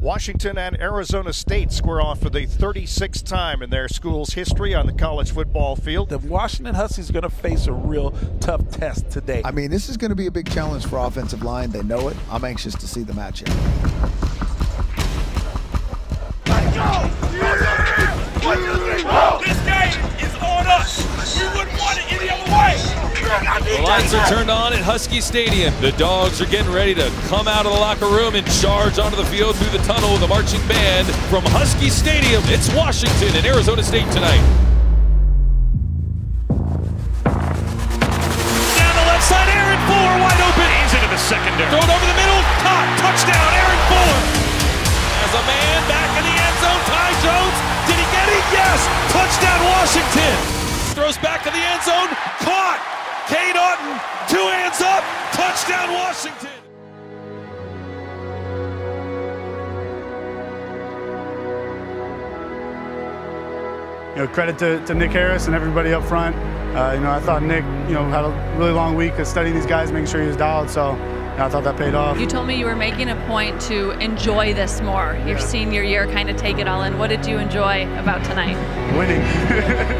Washington and Arizona State square off for the 36th time in their school's history on the college football field. The Washington Huskies are going to face a real tough test today. I mean, this is going to be a big challenge for offensive line. They know it. I'm anxious to see the matchup. Lights are turned on at Husky Stadium. The dogs are getting ready to come out of the locker room and charge onto the field through the tunnel with a marching band from Husky Stadium. It's Washington and Arizona State tonight. Down the left side, Aaron Fuller wide open. He's into the secondary. Throw it over the middle. Caught. Touchdown, Aaron Fuller. As a man back in the end zone, Ty Jones. Did he get it? Yes. Touchdown, Washington. Throws back to the end zone. Caught. Cade two hands up, touchdown Washington. You know, credit to, to Nick Harris and everybody up front. Uh, you know, I thought Nick, you know, had a really long week of studying these guys, making sure he was dialed. So, you know, I thought that paid off. You told me you were making a point to enjoy this more. Your Yeah. senior year, kind of take it all in. What did you enjoy about tonight? Winning.